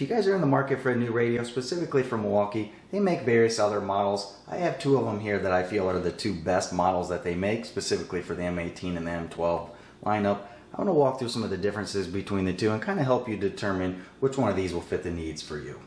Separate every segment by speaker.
Speaker 1: If you guys are in the market for a new radio, specifically from Milwaukee, they make various other models. I have two of them here that I feel are the two best models that they make, specifically for the M18 and the M12 lineup. I want to walk through some of the differences between the two and kind of help you determine which one of these will fit the needs for you.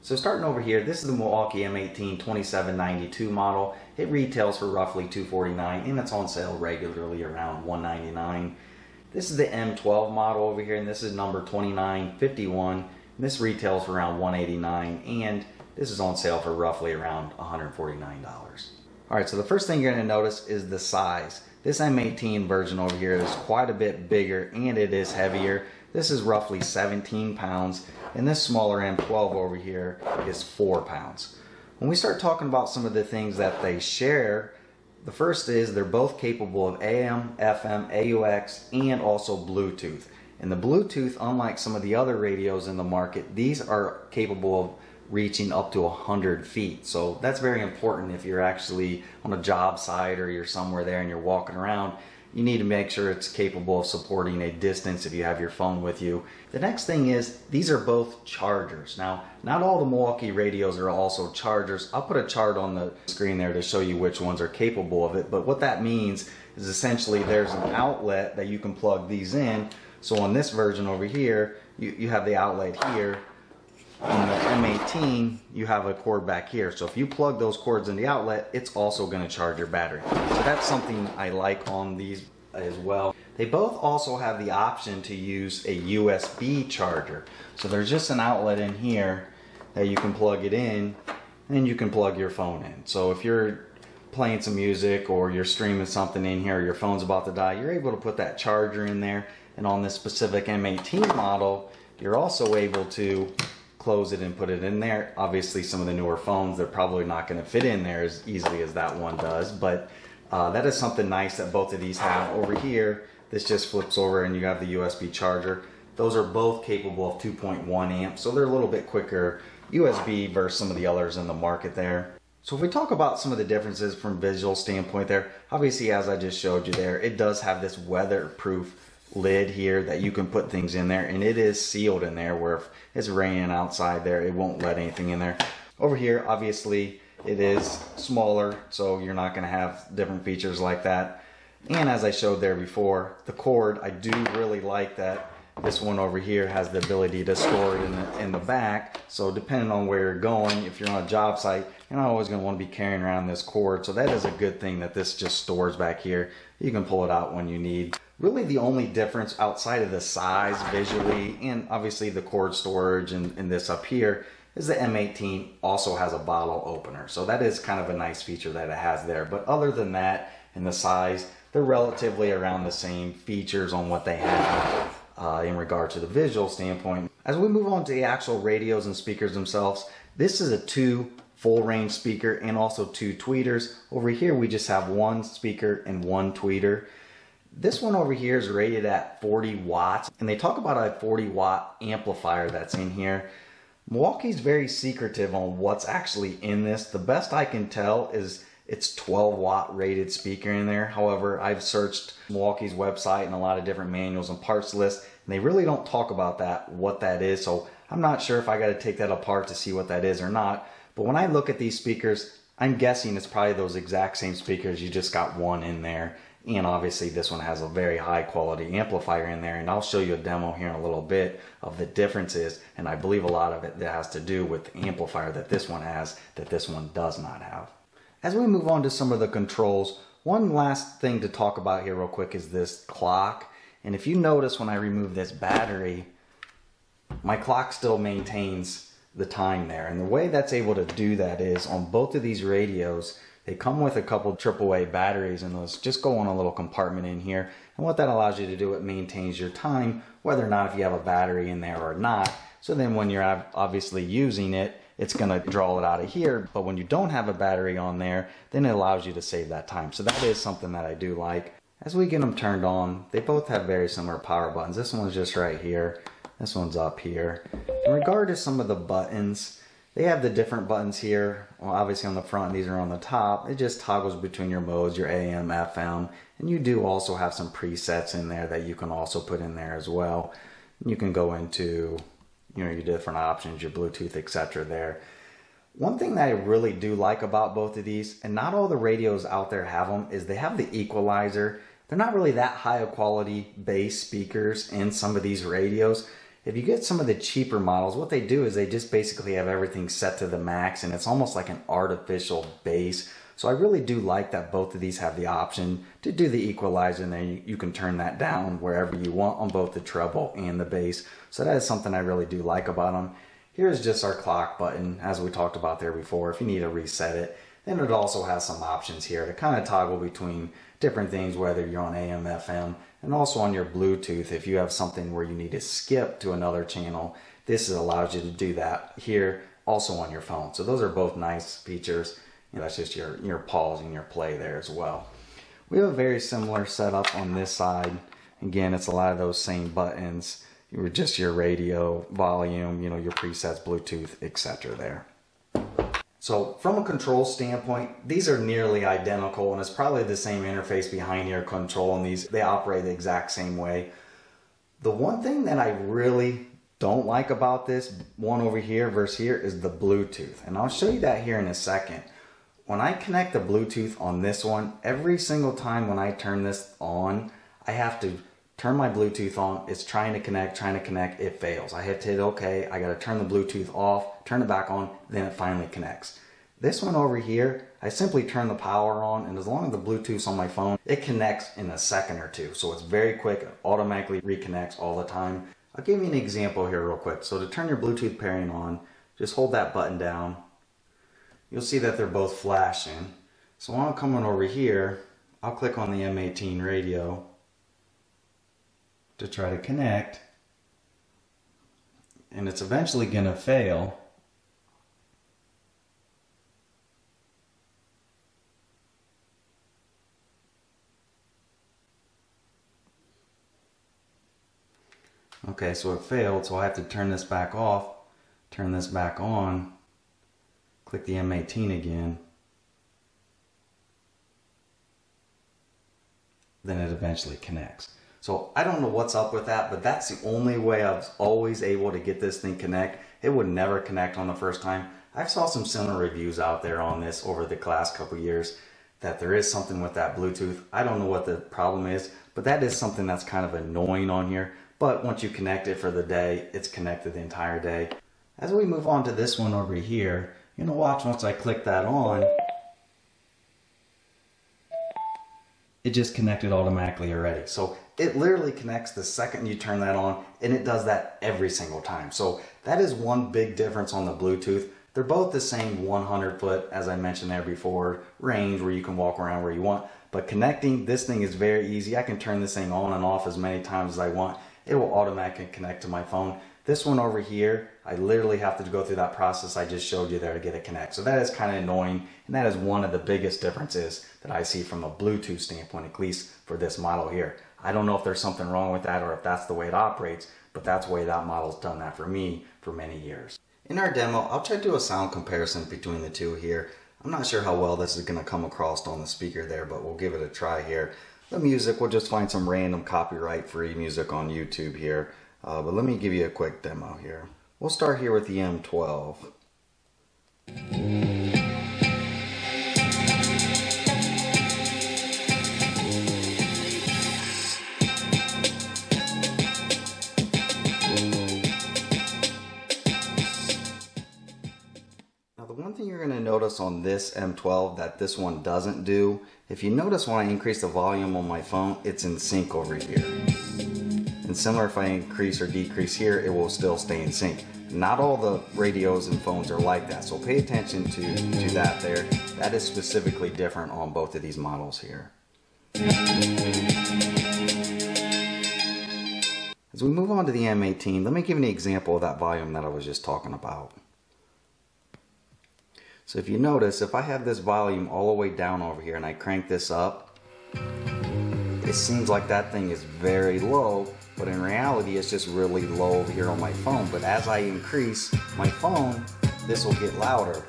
Speaker 1: So starting over here, this is the Milwaukee M18 2792 model. It retails for roughly 249 and it's on sale regularly around 199 This is the M12 model over here and this is number 2951. This retails for around 189 and this is on sale for roughly around $149. Alright, so the first thing you're to notice is the size. This M18 version over here is quite a bit bigger and it is heavier. This is roughly 17 pounds and this smaller M12 over here is 4 pounds. When we start talking about some of the things that they share, the first is they're both capable of AM, FM, AUX, and also Bluetooth. And the Bluetooth, unlike some of the other radios in the market, these are capable of reaching up to 100 feet. So that's very important if you're actually on a job site or you're somewhere there and you're walking around you need to make sure it's capable of supporting a distance if you have your phone with you. The next thing is these are both chargers. Now, not all the Milwaukee radios are also chargers. I'll put a chart on the screen there to show you which ones are capable of it. But what that means is essentially there's an outlet that you can plug these in. So on this version over here, you, you have the outlet here on the M18, you have a cord back here. So if you plug those cords in the outlet, it's also going to charge your battery. So that's something I like on these as well. They both also have the option to use a USB charger. So there's just an outlet in here that you can plug it in and you can plug your phone in. So if you're playing some music or you're streaming something in here, your phone's about to die, you're able to put that charger in there. And on this specific M18 model, you're also able to close it and put it in there. Obviously, some of the newer phones, they're probably not going to fit in there as easily as that one does, but uh, that is something nice that both of these have. Over here, this just flips over and you have the USB charger. Those are both capable of 2.1 amps, so they're a little bit quicker USB versus some of the others in the market there. So if we talk about some of the differences from visual standpoint there, obviously as I just showed you there, it does have this weatherproof lid here that you can put things in there and it is sealed in there where if it's raining outside there it won't let anything in there. Over here obviously it is smaller so you're not going to have different features like that. And as I showed there before the cord I do really like that. This one over here has the ability to store it in the, in the back. So depending on where you're going if you're on a job site you're not always going to want to be carrying around this cord so that is a good thing that this just stores back here you can pull it out when you need Really the only difference outside of the size visually and obviously the cord storage and, and this up here is the M18 also has a bottle opener. So that is kind of a nice feature that it has there. But other than that and the size, they're relatively around the same features on what they have uh, in regard to the visual standpoint. As we move on to the actual radios and speakers themselves, this is a two full range speaker and also two tweeters. Over here we just have one speaker and one tweeter. This one over here is rated at 40 watts and they talk about a 40 watt amplifier that's in here. Milwaukee's very secretive on what's actually in this. The best I can tell is it's 12 watt rated speaker in there. However, I've searched Milwaukee's website and a lot of different manuals and parts lists and they really don't talk about that, what that is. So I'm not sure if I got to take that apart to see what that is or not. But when I look at these speakers, I'm guessing it's probably those exact same speakers. You just got one in there and obviously this one has a very high quality amplifier in there and I'll show you a demo here in a little bit of the differences and I believe a lot of it that has to do with the amplifier that this one has that this one does not have. As we move on to some of the controls, one last thing to talk about here real quick is this clock and if you notice when I remove this battery my clock still maintains the time there and the way that's able to do that is on both of these radios they come with a couple AAA batteries and those just go on a little compartment in here. And what that allows you to do, it maintains your time, whether or not if you have a battery in there or not. So then when you're obviously using it, it's gonna draw it out of here. But when you don't have a battery on there, then it allows you to save that time. So that is something that I do like. As we get them turned on, they both have very similar power buttons. This one's just right here. This one's up here. In regard to some of the buttons, they have the different buttons here. Well, obviously on the front, these are on the top. It just toggles between your modes, your AM, FM, and you do also have some presets in there that you can also put in there as well. You can go into you know your different options, your Bluetooth, etc. There. One thing that I really do like about both of these, and not all the radios out there have them, is they have the equalizer. They're not really that high of quality bass speakers in some of these radios. If you get some of the cheaper models, what they do is they just basically have everything set to the max and it's almost like an artificial bass. So I really do like that both of these have the option to do the equalizer and then you, you can turn that down wherever you want on both the treble and the bass. So that is something I really do like about them. Here's just our clock button, as we talked about there before, if you need to reset it. Then it also has some options here to kind of toggle between different things, whether you're on AM, FM, and also on your Bluetooth. If you have something where you need to skip to another channel, this allows you to do that here also on your phone. So those are both nice features. You know, that's just your, your pause and your play there as well. We have a very similar setup on this side. Again, it's a lot of those same buttons You were just your radio volume, you know, your presets, Bluetooth, etc. there. So from a control standpoint, these are nearly identical and it's probably the same interface behind your control and these, they operate the exact same way. The one thing that I really don't like about this one over here versus here is the Bluetooth. And I'll show you that here in a second. When I connect the Bluetooth on this one, every single time when I turn this on, I have to turn my Bluetooth on, it's trying to connect, trying to connect, it fails. I hit hit OK, I gotta turn the Bluetooth off, turn it back on, then it finally connects. This one over here, I simply turn the power on and as long as the Bluetooth's on my phone, it connects in a second or two. So it's very quick, it automatically reconnects all the time. I'll give you an example here real quick. So to turn your Bluetooth pairing on, just hold that button down. You'll see that they're both flashing. So while I'm coming over here, I'll click on the M18 radio to try to connect and it's eventually to fail Okay, so it failed, so I have to turn this back off, turn this back on, click the M18 again, then it eventually connects. So I don't know what's up with that, but that's the only way I was always able to get this thing connect. It would never connect on the first time. I've saw some similar reviews out there on this over the last couple years that there is something with that Bluetooth. I don't know what the problem is, but that is something that's kind of annoying on here. But once you connect it for the day, it's connected the entire day. As we move on to this one over here, you're gonna watch once I click that on, it just connected automatically already. So it literally connects the second you turn that on and it does that every single time. So that is one big difference on the Bluetooth. They're both the same 100 foot, as I mentioned there before, range where you can walk around where you want. But connecting, this thing is very easy. I can turn this thing on and off as many times as I want. It will automatically connect to my phone. This one over here, I literally have to go through that process I just showed you there to get it connect. So that is kind of annoying, and that is one of the biggest differences that I see from a Bluetooth standpoint, at least for this model here. I don't know if there's something wrong with that or if that's the way it operates, but that's the way that model's done that for me for many years. In our demo, I'll try to do a sound comparison between the two here. I'm not sure how well this is going to come across on the speaker there, but we'll give it a try here. The music, we'll just find some random copyright-free music on YouTube here. Uh, but let me give you a quick demo here. We'll start here with the M12. Notice on this M12 that this one doesn't do, if you notice when I increase the volume on my phone, it's in sync over here. And similar if I increase or decrease here, it will still stay in sync. Not all the radios and phones are like that, so pay attention to, to that there. That is specifically different on both of these models here. As we move on to the M18, let me give you an example of that volume that I was just talking about. So if you notice, if I have this volume all the way down over here and I crank this up, it seems like that thing is very low, but in reality it's just really low over here on my phone. But as I increase my phone, this will get louder.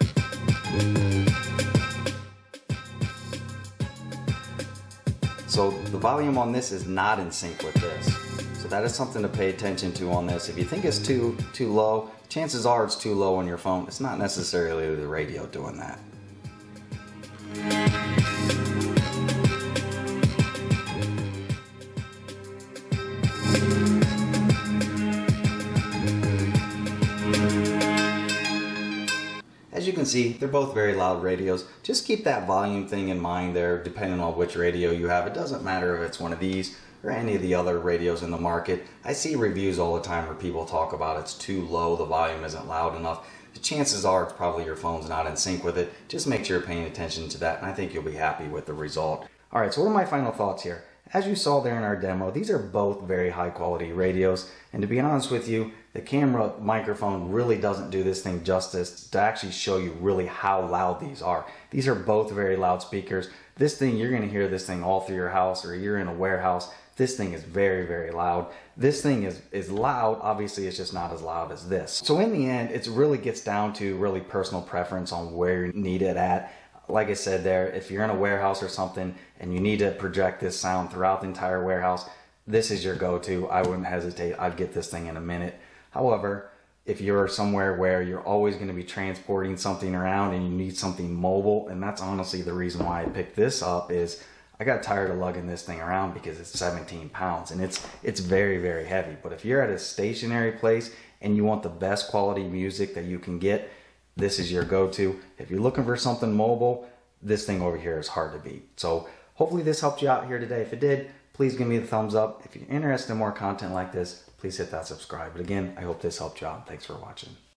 Speaker 1: So the volume on this is not in sync with this. So that is something to pay attention to on this. If you think it's too too low, chances are it's too low on your phone. It's not necessarily the radio doing that. As you can see, they're both very loud radios. Just keep that volume thing in mind there, depending on which radio you have. It doesn't matter if it's one of these or any of the other radios in the market. I see reviews all the time where people talk about it's too low, the volume isn't loud enough. The chances are it's probably your phone's not in sync with it. Just make sure you're paying attention to that, and I think you'll be happy with the result. All right, so what are my final thoughts here? As you saw there in our demo, these are both very high quality radios. And to be honest with you, the camera microphone really doesn't do this thing justice to actually show you really how loud these are. These are both very loud speakers. This thing, you're gonna hear this thing all through your house or you're in a warehouse. This thing is very, very loud. This thing is, is loud, obviously it's just not as loud as this. So in the end, it really gets down to really personal preference on where you need it at like I said there, if you're in a warehouse or something and you need to project this sound throughout the entire warehouse, this is your go-to. I wouldn't hesitate. I'd get this thing in a minute. However, if you're somewhere where you're always going to be transporting something around and you need something mobile, and that's honestly the reason why I picked this up is I got tired of lugging this thing around because it's 17 pounds and it's it's very very heavy. But if you're at a stationary place and you want the best quality music that you can get, this is your go-to. If you're looking for something mobile, this thing over here is hard to beat. So hopefully this helped you out here today. If it did, please give me the thumbs up. If you're interested in more content like this, please hit that subscribe. But again, I hope this helped you out. Thanks for watching.